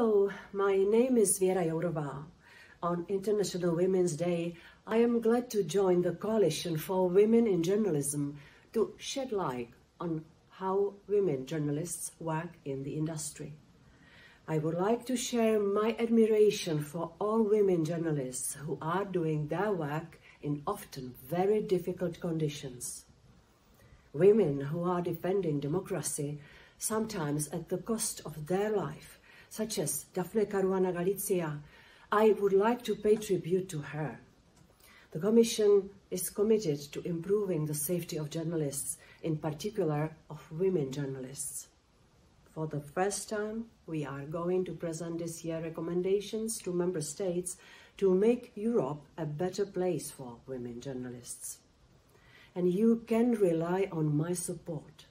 Hello, my name is Vera Jourova. On International Women's Day, I am glad to join the Coalition for Women in Journalism to shed light on how women journalists work in the industry. I would like to share my admiration for all women journalists who are doing their work in often very difficult conditions. Women who are defending democracy, sometimes at the cost of their life, such as Daphne Caruana Galizia, I would like to pay tribute to her. The Commission is committed to improving the safety of journalists, in particular of women journalists. For the first time, we are going to present this year recommendations to Member States to make Europe a better place for women journalists. And you can rely on my support.